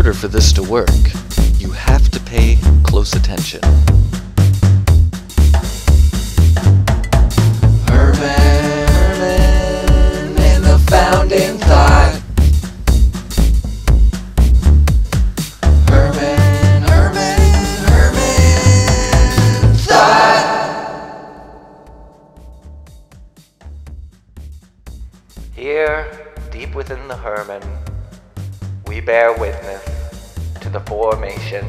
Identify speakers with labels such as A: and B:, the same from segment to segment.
A: for this to work, you have to pay close attention. Herman, the founding thought. Herman, Herman, Herman, thought.
B: Here, deep within the Herman, we bear witness to the formation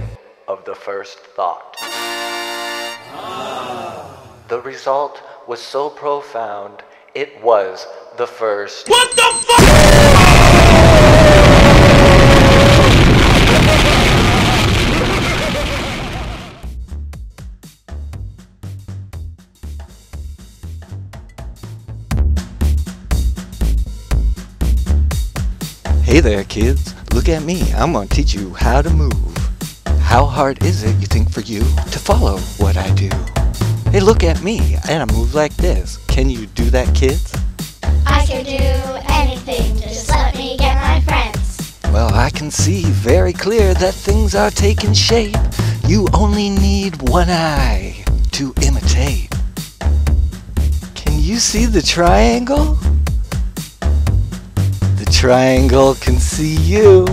B: of the first thought. The result was so profound, it was the first. What the
A: Hey there, kids. Look at me. I'm gonna teach you how to move. How hard is it, you think, for you to follow what I do? Hey, look at me. And I move like this. Can you do that, kids?
C: I can do anything, just let me get my friends.
A: Well, I can see very clear that things are taking shape. You only need one eye to imitate. Can you see the triangle? Triangle can see you.